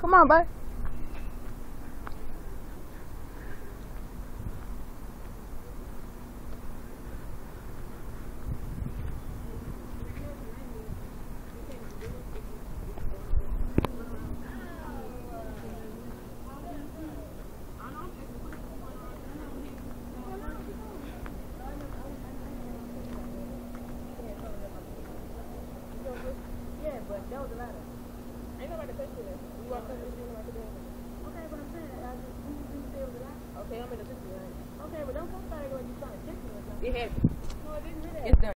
Come on, bud. That was ladder. Ain't nobody it. Walk up and see like a damn. Okay, but I'm saying, I just, you, you say it was a ladder. Okay, I'm in the 50 line. Okay, but don't come back like you trying to kick me or something. It had No, didn't do that. It's done.